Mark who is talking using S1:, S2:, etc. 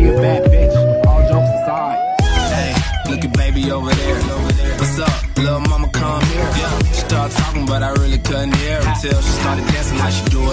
S1: she a bad bitch. All jokes aside.
S2: Hey, look at baby over there. What's up, little mama? Come here. Yeah, she started talking, but I really couldn't hear until she started dancing like she do